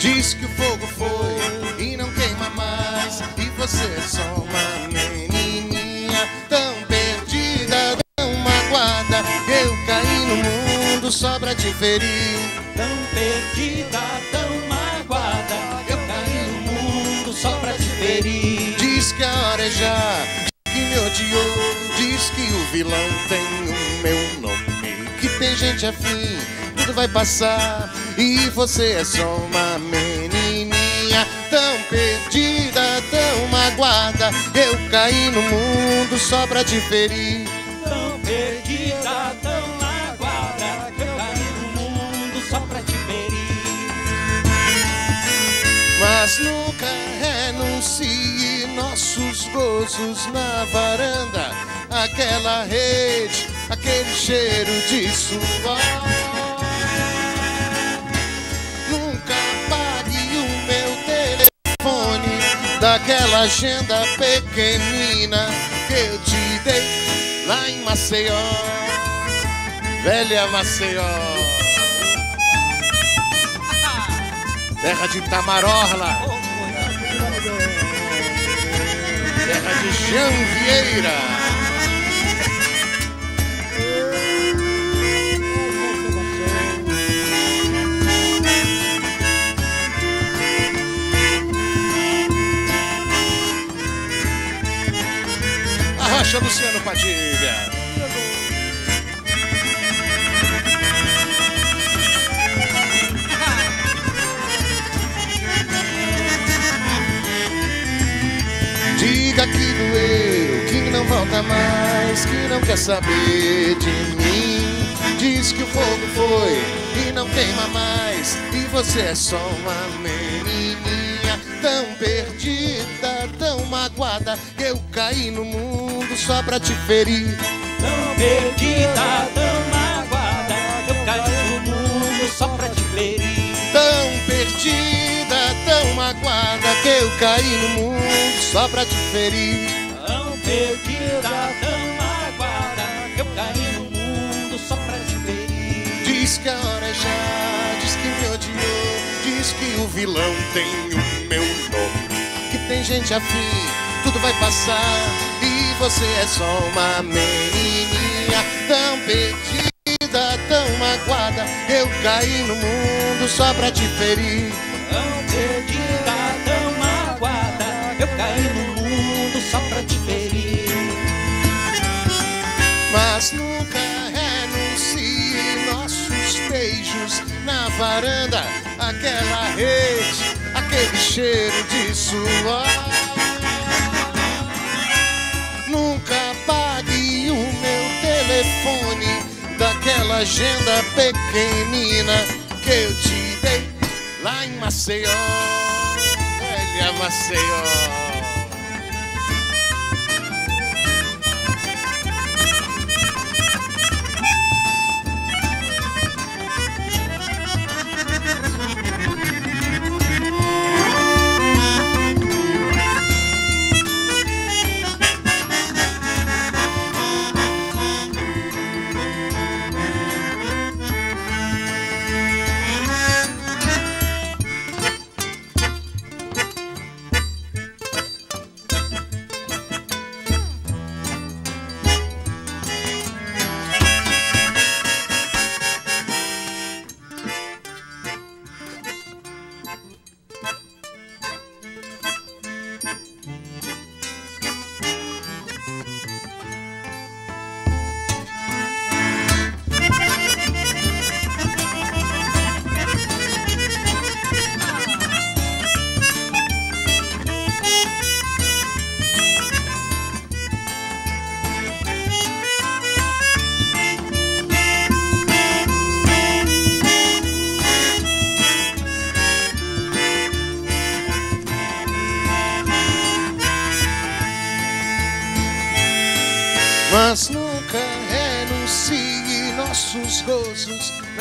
Diz que o fogo foi e não queima mais. E você é só uma menininha tão perdida, tão magoada. Eu caí no mundo só pra te ferir. Tão perdida, tão magoada. Eu caí no mundo só pra te ferir. Diz que a hora é já, diz que me odiou. Diz que o vilão tem o meu nome. Que tem gente afim, tudo vai passar. E você é só uma menininha tão perdida, tão magoada. Eu caí no mundo só pra te ferir. Tão perdida, tão magoada. Eu caí no mundo só pra te ferir. Mas nunca renuncie nossos gozos na varanda. Aquela rede, aquele cheiro de suor. Daquela agenda pequenina que eu te dei lá em Maceió. Velha Maceió. Terra de Tamarorla. Terra de Janvieira. Arrocha Luciano Padilha. Diga que doeu, que não volta mais, que não quer saber de mim. Diz que o fogo foi e não queima mais, e você é só uma tão perdida, tão magoada. que Eu caí no mundo só pra te ferir. Tão perdida, tão magoada. Eu caí no mundo só pra te ferir. Tão perdida, tão magoada, que eu caí no mundo só pra te ferir. Tão perdida, tão magoada. Eu caí no mundo só pra te ferir. Diz que a hora é já, o vilão tem o meu nome. Que tem gente afim, tudo vai passar. E você é só uma menininha tão perdida, tão magoada. Eu caí no mundo só pra te ferir. Tão perdida, tão magoada. Eu caí no mundo só pra te ferir. Mas nunca na varanda, aquela rede, aquele cheiro de suor. Nunca apague o meu telefone daquela agenda pequenina que eu te dei lá em Maceió, velha Maceió.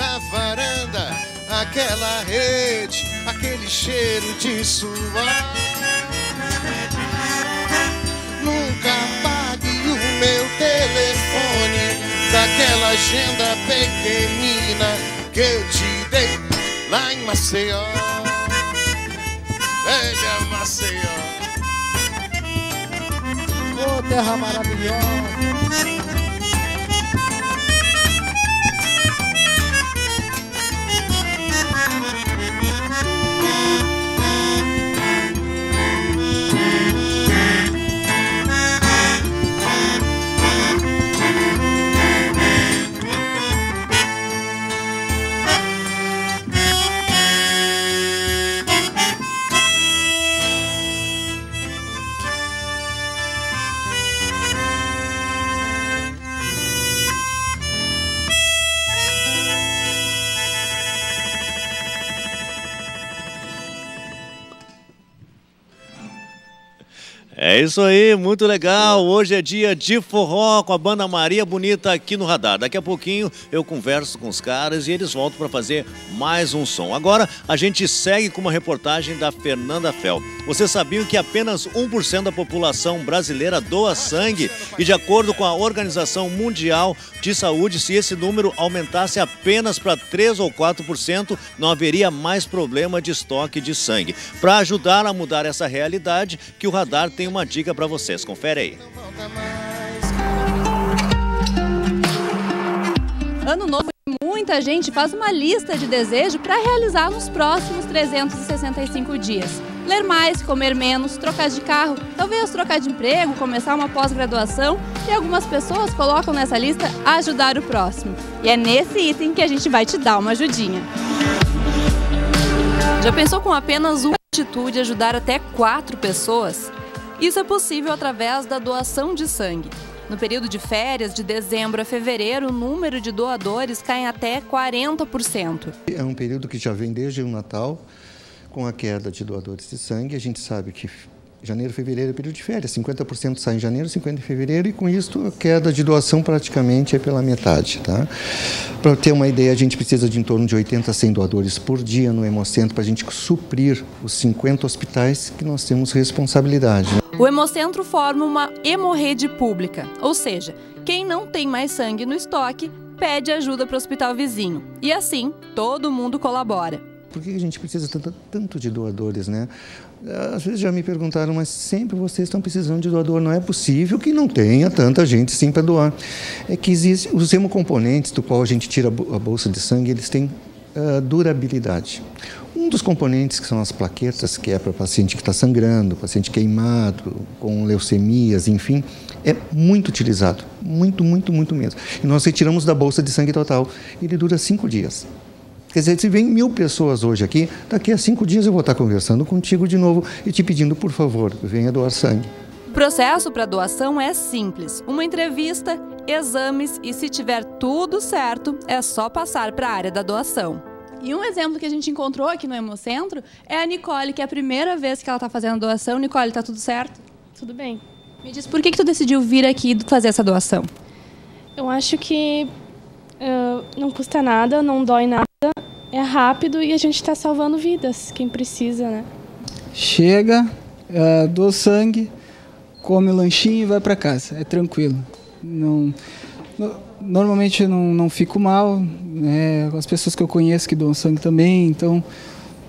Na varanda, aquela rede, aquele cheiro de suor. Nunca apague o meu telefone daquela agenda pequenina que eu te dei lá em Maceió. Velha Maceió. Ô, terra maravilhosa. É isso aí, muito legal. Hoje é dia de forró com a banda Maria Bonita aqui no Radar. Daqui a pouquinho eu converso com os caras e eles voltam para fazer mais um som. Agora a gente segue com uma reportagem da Fernanda Fel. Vocês sabiam que apenas 1% da população brasileira doa sangue? E de acordo com a Organização Mundial de Saúde, se esse número aumentasse apenas para 3 ou 4%, não haveria mais problema de estoque de sangue. Para ajudar a mudar essa realidade, que o Radar tem uma dica para vocês. Confere aí. Ano novo, muita gente faz uma lista de desejo para realizar nos próximos 365 dias. Ler mais, comer menos, trocar de carro, talvez trocar de emprego, começar uma pós-graduação e algumas pessoas colocam nessa lista ajudar o próximo. E é nesse item que a gente vai te dar uma ajudinha. Já pensou com apenas uma atitude ajudar até quatro pessoas? Isso é possível através da doação de sangue. No período de férias, de dezembro a fevereiro, o número de doadores cai até 40%. É um período que já vem desde o Natal, com a queda de doadores de sangue. A gente sabe que janeiro, fevereiro é período de férias, 50% sai em janeiro, 50% em fevereiro, e com isso a queda de doação praticamente é pela metade. Tá? Para ter uma ideia, a gente precisa de em torno de 80 a 100 doadores por dia no Hemocentro para a gente suprir os 50 hospitais que nós temos responsabilidade. O Hemocentro forma uma hemorrede pública, ou seja, quem não tem mais sangue no estoque pede ajuda para o hospital vizinho. E assim, todo mundo colabora. Por que a gente precisa tanto, tanto de doadores, né? Às vezes já me perguntaram, mas sempre vocês estão precisando de doador. Não é possível que não tenha tanta gente sim para doar. É que existe, os hemocomponentes do qual a gente tira a bolsa de sangue, eles têm uh, durabilidade. Um dos componentes que são as plaquetas, que é para paciente que está sangrando, paciente queimado, com leucemias, enfim, é muito utilizado. Muito, muito, muito mesmo. E nós retiramos da bolsa de sangue total. Ele dura cinco dias. Quer dizer, se vem mil pessoas hoje aqui, daqui a cinco dias eu vou estar conversando contigo de novo e te pedindo, por favor, venha doar sangue. O processo para doação é simples: uma entrevista, exames e, se tiver tudo certo, é só passar para a área da doação. E um exemplo que a gente encontrou aqui no Hemocentro é a Nicole, que é a primeira vez que ela está fazendo a doação. Nicole, está tudo certo? Tudo bem. Me diz, por que, que tu decidiu vir aqui fazer essa doação? Eu acho que uh, não custa nada, não dói nada, é rápido e a gente está salvando vidas, quem precisa, né? Chega, uh, doa sangue, come o lanchinho e vai para casa. É tranquilo. Não, no, normalmente não, não fico mal. Né? As pessoas que eu conheço que doam sangue também, então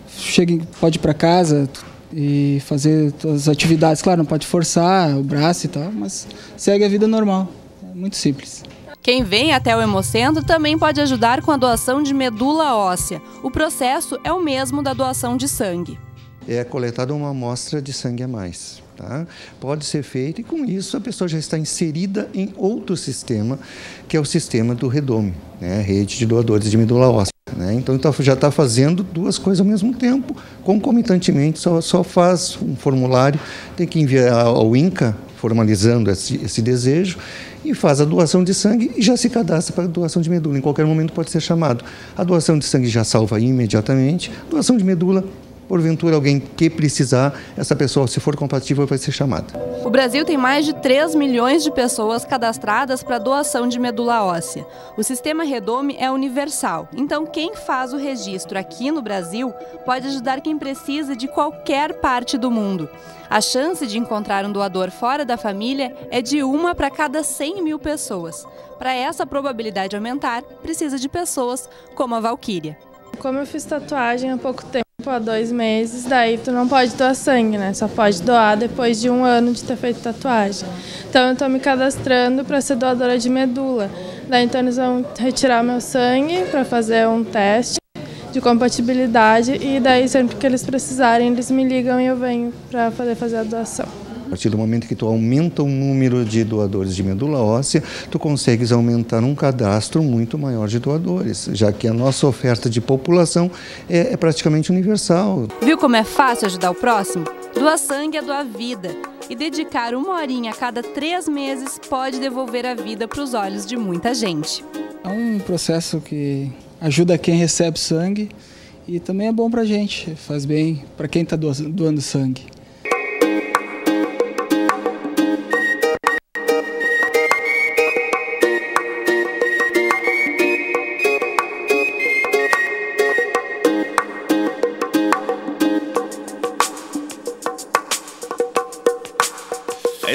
chega, pode ir para casa e fazer todas as atividades. Claro, não pode forçar o braço e tal, mas segue a vida normal. É muito simples. Quem vem até o Hemocentro também pode ajudar com a doação de medula óssea. O processo é o mesmo da doação de sangue. É coletada uma amostra de sangue a mais. Tá? Pode ser feito e com isso a pessoa já está inserida em outro sistema, que é o sistema do Redome, né? rede de doadores de medula óssea. Né? Então tá, já está fazendo duas coisas ao mesmo tempo, concomitantemente, só, só faz um formulário, tem que enviar ao INCA, formalizando esse, esse desejo, e faz a doação de sangue e já se cadastra para a doação de medula. Em qualquer momento pode ser chamado. A doação de sangue já salva imediatamente, doação de medula porventura alguém que precisar, essa pessoa, se for compatível, vai ser chamada. O Brasil tem mais de 3 milhões de pessoas cadastradas para doação de medula óssea. O sistema Redome é universal, então quem faz o registro aqui no Brasil pode ajudar quem precisa de qualquer parte do mundo. A chance de encontrar um doador fora da família é de uma para cada 100 mil pessoas. Para essa probabilidade aumentar, precisa de pessoas como a Valquíria. Como eu fiz tatuagem há pouco tempo, há dois meses, daí tu não pode doar sangue, né? Só pode doar depois de um ano de ter feito tatuagem. Então eu estou me cadastrando para ser doadora de medula. Daí então eles vão retirar meu sangue para fazer um teste de compatibilidade e daí sempre que eles precisarem eles me ligam e eu venho para poder fazer a doação. A partir do momento que tu aumenta o número de doadores de medula óssea, tu consegues aumentar um cadastro muito maior de doadores, já que a nossa oferta de população é, é praticamente universal. Viu como é fácil ajudar o próximo? Doar sangue é doar vida. E dedicar uma horinha a cada três meses pode devolver a vida para os olhos de muita gente. É um processo que ajuda quem recebe sangue e também é bom para a gente, faz bem para quem está doando sangue.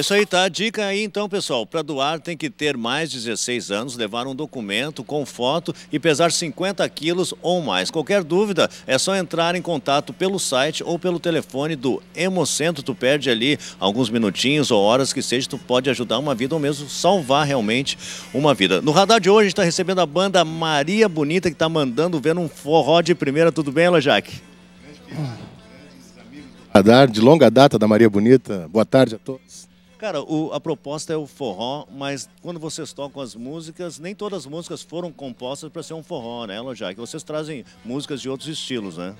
Isso aí, tá? Dica aí então, pessoal. Para doar tem que ter mais de 16 anos, levar um documento com foto e pesar 50 quilos ou mais. Qualquer dúvida é só entrar em contato pelo site ou pelo telefone do Hemocentro. Tu perde ali alguns minutinhos ou horas que seja, tu pode ajudar uma vida ou mesmo salvar realmente uma vida. No radar de hoje a gente está recebendo a banda Maria Bonita que está mandando ver um forró de primeira. Tudo bem, ela Jaque? Radar de longa data da Maria Bonita. Boa tarde a todos. Cara, o, a proposta é o forró, mas quando vocês tocam as músicas, nem todas as músicas foram compostas para ser um forró, né, Lojá? Que vocês trazem músicas de outros estilos, né?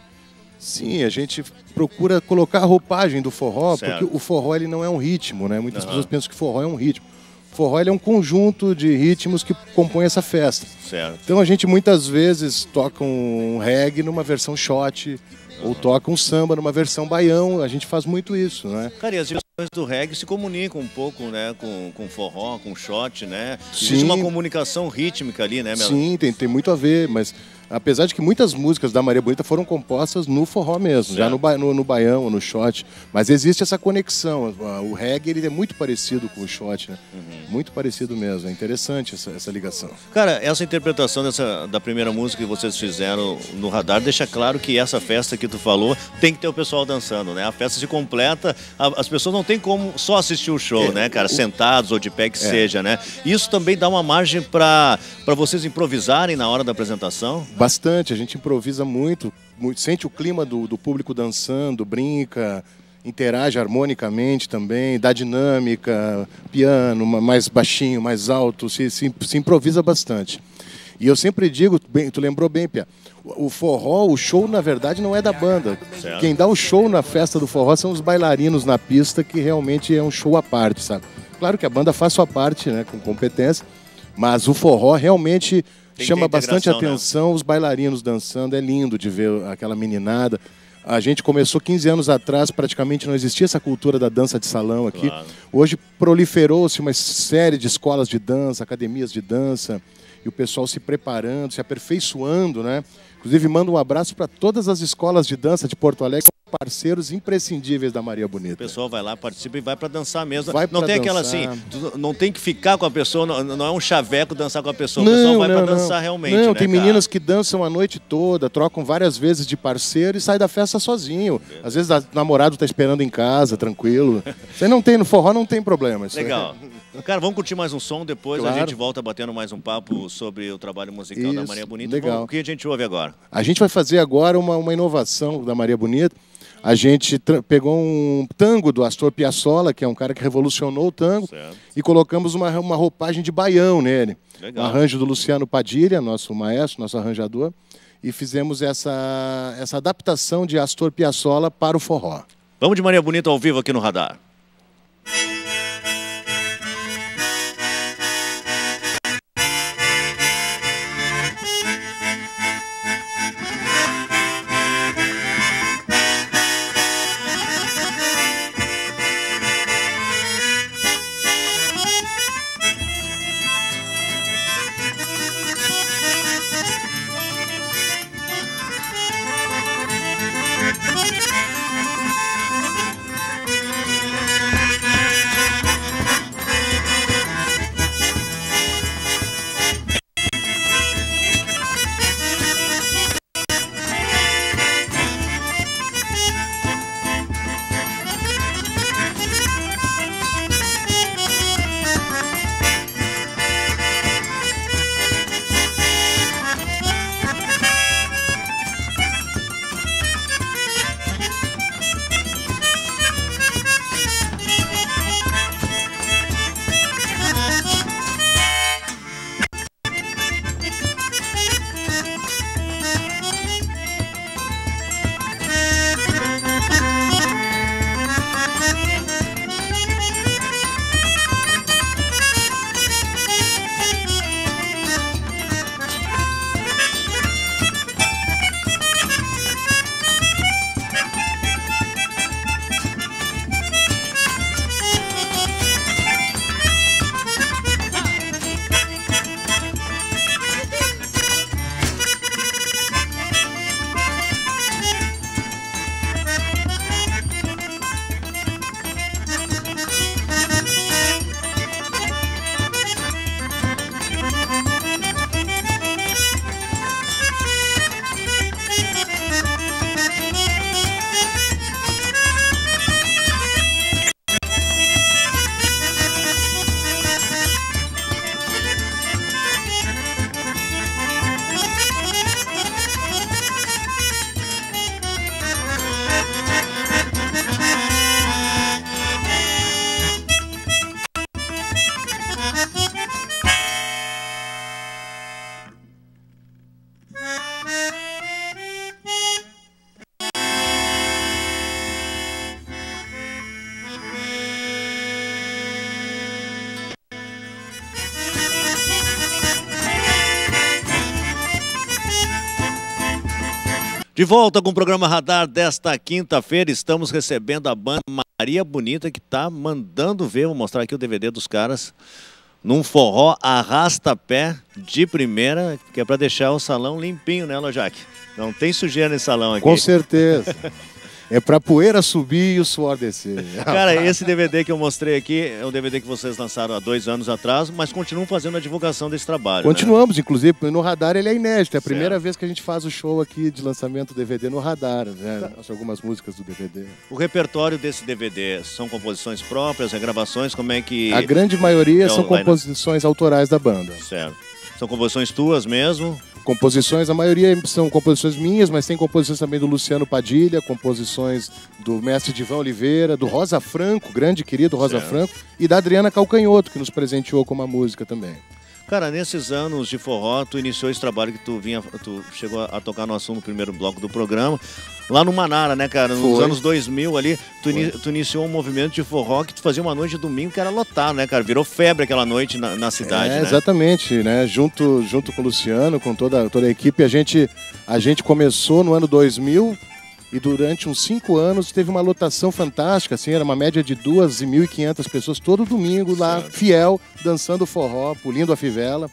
Sim, a gente procura colocar a roupagem do forró, certo. porque o forró ele não é um ritmo, né? Muitas uhum. pessoas pensam que forró é um ritmo. O forró ele é um conjunto de ritmos que compõem essa festa. Certo. Então a gente muitas vezes toca um reggae numa versão shot, ou toca um samba numa versão baião, a gente faz muito isso, né? Cara, e as do reggae se comunicam um pouco, né, com, com forró, com shot, né? Existe Sim. uma comunicação rítmica ali, né, Melo? Sim, tem, tem muito a ver, mas apesar de que muitas músicas da Maria Bonita foram compostas no forró mesmo, certo. já no, no, no baião, no shot, mas existe essa conexão. O reggae ele é muito parecido com o shot, né? Uhum. Muito parecido mesmo. É interessante essa, essa ligação. Cara, essa interpretação dessa, da primeira música que vocês fizeram no radar deixa claro que essa festa que tu falou tem que ter o pessoal dançando, né? A festa se completa, a, as pessoas não tem como só assistir o show, é, né, cara? O... Sentados ou de pé que é. seja, né? Isso também dá uma margem para vocês improvisarem na hora da apresentação? Bastante, a gente improvisa muito, muito sente o clima do, do público dançando, brinca, interage harmonicamente também, dá dinâmica, piano, mais baixinho, mais alto, se, se, se improvisa bastante. E eu sempre digo, bem, tu lembrou bem, Pia, o forró, o show, na verdade, não é da banda. Certo. Quem dá o show na festa do forró são os bailarinos na pista, que realmente é um show à parte, sabe? Claro que a banda faz sua parte, né, com competência, mas o forró realmente tem chama bastante né? atenção né? os bailarinos dançando. É lindo de ver aquela meninada. A gente começou 15 anos atrás, praticamente não existia essa cultura da dança de salão aqui. Claro. Hoje proliferou-se uma série de escolas de dança, academias de dança, e o pessoal se preparando, se aperfeiçoando, né? Inclusive, mando um abraço para todas as escolas de dança de Porto Alegre parceiros imprescindíveis da Maria Bonita. O pessoal vai lá, participa e vai para dançar mesmo. Vai não tem dançar. aquela assim, não tem que ficar com a pessoa, não, não é um chaveco dançar com a pessoa, não, o pessoal vai para dançar realmente. Não, né, tem cara? meninas que dançam a noite toda, trocam várias vezes de parceiro e sai da festa sozinho. Às vezes o namorado está esperando em casa, tranquilo. Você não tem no forró, não tem problema. Legal. Cara, vamos curtir mais um som, depois claro. a gente volta batendo mais um papo sobre o trabalho musical Isso, da Maria Bonita. Legal. o que a gente ouve agora? A gente vai fazer agora uma, uma inovação da Maria Bonita a gente pegou um tango do Astor Piazzolla, que é um cara que revolucionou o tango, certo. e colocamos uma, uma roupagem de baião nele. Legal. Um arranjo do Luciano Padilha, nosso maestro, nosso arranjador, e fizemos essa, essa adaptação de Astor Piazzolla para o forró. Vamos de Maria Bonita ao vivo aqui no Radar. De volta com o programa Radar desta quinta-feira, estamos recebendo a banda Maria Bonita, que está mandando ver, vou mostrar aqui o DVD dos caras, num forró arrasta-pé de primeira, que é para deixar o salão limpinho, né, Lojac? Não tem sujeira nesse salão aqui. Com certeza. É pra poeira subir e o suor descer. Cara, esse DVD que eu mostrei aqui é um DVD que vocês lançaram há dois anos atrás, mas continuam fazendo a divulgação desse trabalho. né? Continuamos, inclusive, no radar ele é inédito. É a primeira Certo. vez que a gente faz o show aqui de lançamento do DVD no radar. Né? Nossa, algumas músicas do DVD. O repertório desse DVD são composições próprias, regravações, como é que. A grande maioria É são online. composições autorais da banda. Certo. São composições tuas mesmo? Composições, a maioria são composições minhas, mas tem composições também do Luciano Padilha, composições do mestre Divan Oliveira, do Rosa Franco, grande querido Rosa Certo. Franco, e da Adriana Calcanhoto, que nos presenteou com uma música também. Cara, nesses anos de forró, tu iniciou esse trabalho que tu vinha, tu chegou a tocar no assunto no primeiro bloco do programa. Lá no Manara, né, cara? Nos Foi. anos 2000 ali, tu, ini- tu iniciou um movimento de forró que tu fazia uma noite de domingo que era lotado, né, cara? Virou febre aquela noite na, na cidade, é, né? exatamente, né? Junto, junto com o Luciano, com toda, toda a equipe, a gente, a gente começou no ano 2000 e durante uns cinco anos teve uma lotação fantástica, assim, era uma média de 2.500 pessoas todo domingo lá, Certo. fiel, dançando forró, pulindo a fivela.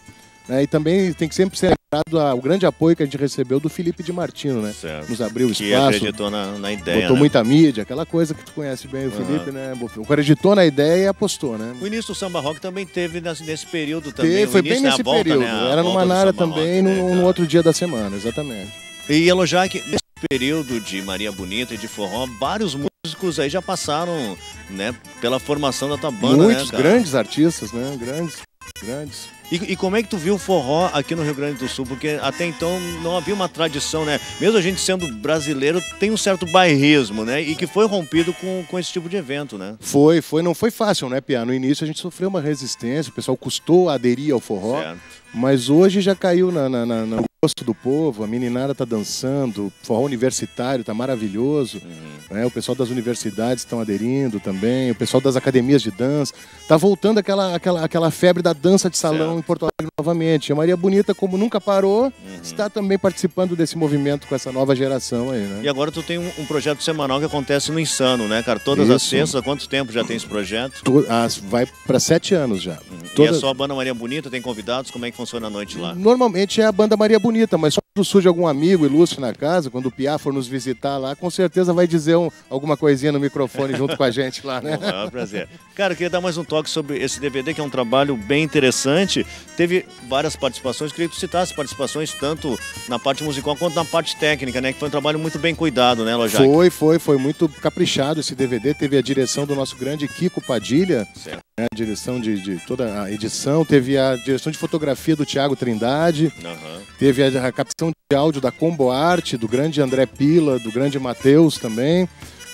né? E também tem que sempre ser lembrado o grande apoio que a gente recebeu do Felipe de Martino, né? Certo. Nos abriu o Que espaço, acreditou na, na ideia, botou né? muita mídia, aquela coisa que tu conhece bem o. Felipe, né? Acreditou na ideia e apostou, né? O início do samba rock também teve nesse, período também. Teve, foi bem né, nesse volta, período. né, Era Manara samba também, rock, né, no, cara? outro dia da semana, exatamente. E elogiar que período de Maria Bonita e de forró, vários músicos aí já passaram, né, pela formação da tua banda, Muitos né, grandes artistas, né? Grandes, grandes. E, e como é que tu viu o forró aqui no Rio Grande do Sul? Porque até então não havia uma tradição, né? Mesmo a gente sendo brasileiro, tem um certo bairrismo, né? E que foi rompido com, com esse tipo de evento, né? Foi, foi, não foi fácil, né, Pia? No início a gente sofreu uma resistência, o pessoal custou aderir ao forró, Certo. mas hoje já caiu na, na- na- no gosto do povo, a meninada tá dançando, forró universitário tá maravilhoso, Uhum. né? O pessoal das universidades estão aderindo também, o pessoal das academias de dança, tá voltando aquela, aquela, aquela febre da dança de salão Certo. em Porto Alegre novamente. A Maria Bonita, como nunca parou, Uhum. está também participando desse movimento com essa nova geração aí, né? E agora tu tem um, um projeto semanal que acontece no Insano, né, cara? Todas as Isso. sextas, há quanto tempo já tem esse projeto? To- as- vai para sete anos já. E é Toda- só a banda Maria Bonita, tem convidados? Como é que funciona a noite lá? Normalmente é a banda Maria Bonita, mas só surge algum amigo ilustre na casa, quando o Piá for nos visitar lá, com certeza vai dizer um- alguma coisinha no microfone junto com a gente lá, né? O maior prazer. Cara, eu queria dar mais um toque sobre esse DVD, que é um trabalho bem interessante. Teve várias participações, queria que tu citasse participações tanto na parte musical quanto na parte técnica, né? Que foi um trabalho muito bem cuidado, né, Lojac? Foi, foi, foi muito caprichado esse DVD. Teve a direção do nosso grande Kiko Padilha, Certo. né, a direção de, de toda a edição. Teve a direção de fotografia do Tiago Trindade. Aham. Teve a, a captação de áudio da Combo Arte, do grande André Pila, do grande Matheus também.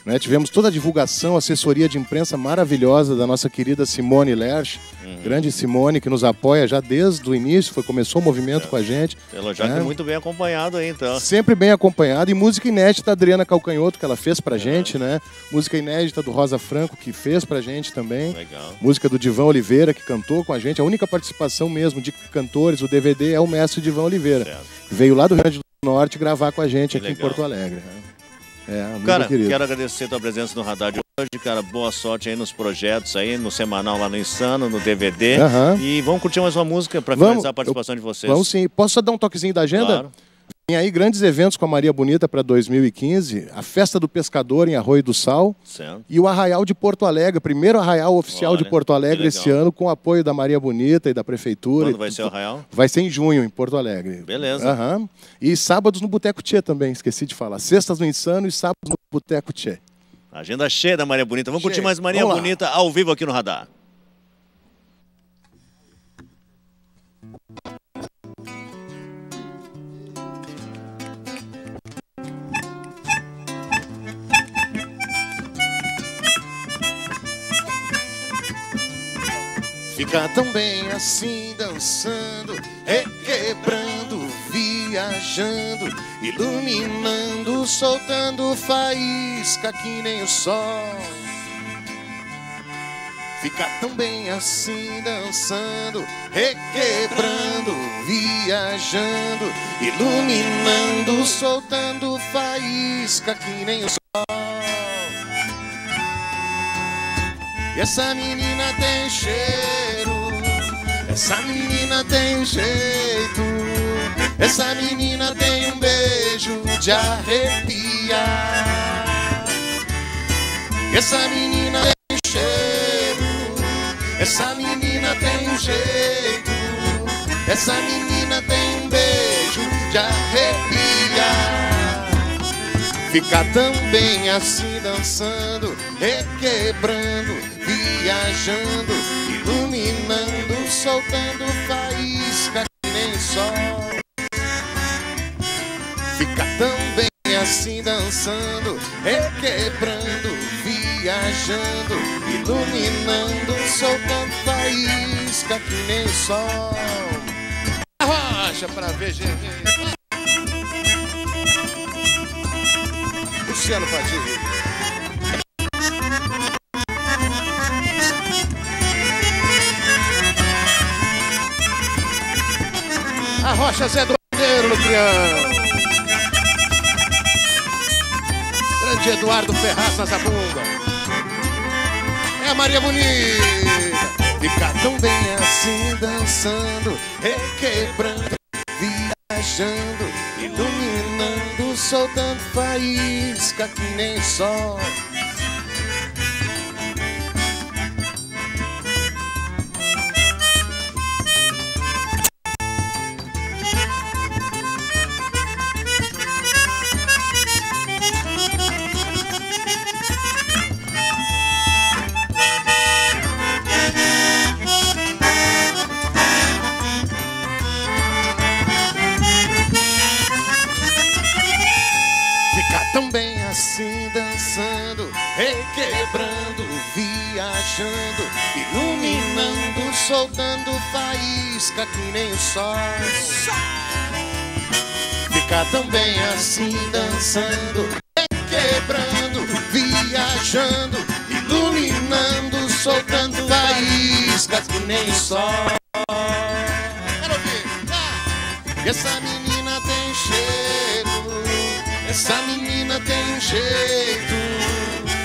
Né? Tivemos toda a divulgação, assessoria de imprensa maravilhosa da nossa querida Simone Lerch, Uhum. grande Simone, que nos apoia já desde o início, foi, começou o movimento com a gente. O Lojac É. é muito bem acompanhado aí, então. Sempre bem acompanhado. E música inédita da Adriana Calcanhoto, que ela fez pra gente, né? Música inédita do Rosa Franco, que fez pra gente também. Legal. Música do Divan Oliveira, que cantou com a gente. A única participação mesmo de cantores, o DVD, é o mestre Divan Oliveira. Certo. Veio lá do Rio Grande do Norte gravar com a gente Que aqui em legal. Porto Alegre. né? É, Cara, querido. quero agradecer a tua presença no Radar de hoje, cara. Boa sorte aí nos projetos aí, no semanal lá no Insano, no DVD. Aham. E vamos curtir mais uma música Vamos, finalizar a participação de vocês. Vamos sim. Posso só dar um toquezinho da agenda? Claro. Tem aí grandes eventos com a Maria Bonita para 2015, a Festa do Pescador em Arroio do Sal Certo. e o Arraial de Porto Alegre, primeiro Arraial oficial Olha, de Porto Alegre esse ano, com apoio da Maria Bonita e da Prefeitura. Quando vai ser o Arraial? Vai ser em junho, em Porto Alegre. Beleza. Aham. E sábados no Boteco Tchê também, esqueci de falar. Sextas no Insano e sábados no Boteco Tchê. Agenda cheia da Maria Bonita. Vamos curtir Cheia. mais Maria Vamos lá. Bonita ao vivo aqui no Radar. Fica tão bem assim dançando, requebrando, viajando, iluminando, soltando faísca que nem o sol. Fica tão bem assim dançando, requebrando, viajando. iluminando, soltando faísca que nem o sol. E essa menina tem cheiro, essa menina tem jeito, essa menina tem um beijo de arrepiar. Essa menina tem cheiro, essa menina tem um jeito, essa menina tem um beijo de arrepiar. Fica tão bem assim dançando, requebrando, viajando, soltando faísca que nem sol. Fica tão bem assim dançando, requebrando, viajando, iluminando, soltando faísca que nem sol. Arrocha pra ver, gente. Luciano Padilha. Rocha Zé do Bandeiro, Lucriano. Grande Eduardo Ferraz na Zabumba. É a Maria Bonita. Fica tão bem assim, dançando, requebrando, viajando, iluminando, soltando faísca que nem sol. Iluminando, soltando faísca que nem o sol. Fica tão bem assim dançando, requebrando, viajando, iluminando, soltando faíscas que nem o sol. Essa menina tem cheiro, essa menina tem um jeito,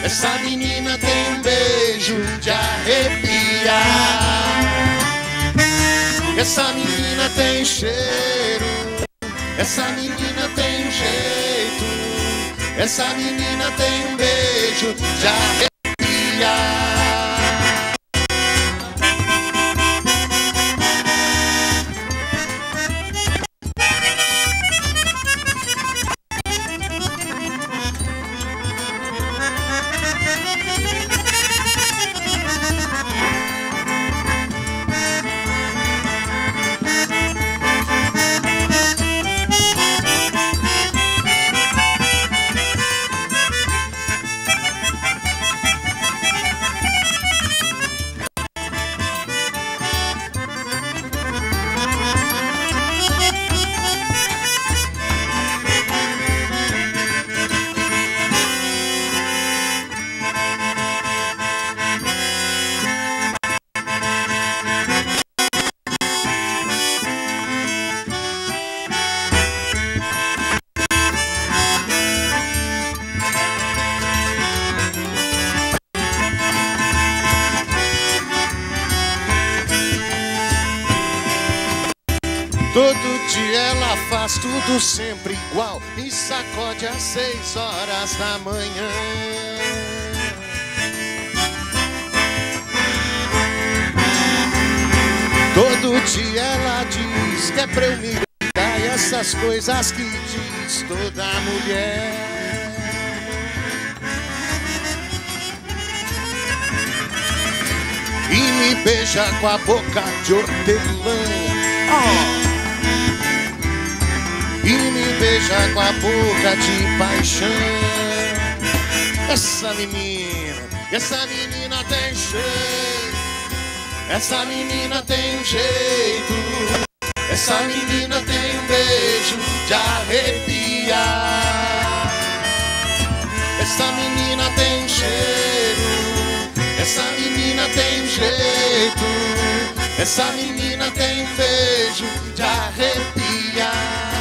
essa menina beijo de arrepiar. Essa menina tem cheiro, essa menina tem jeito, essa menina tem um beijo de arrepiar. Tudo sempre igual. Me sacode às seis horas da manhã. Todo dia ela diz que é pra eu me ligar. E essas coisas que diz toda mulher. E me beija com a boca de hortelã. Oh! E me beija com a boca de paixão. Essa menina, essa menina tem jeito, essa menina tem jeito, essa menina tem um beijo de arrepiar. Essa menina tem cheiro, essa menina tem jeito, essa menina tem um beijo de arrepiar.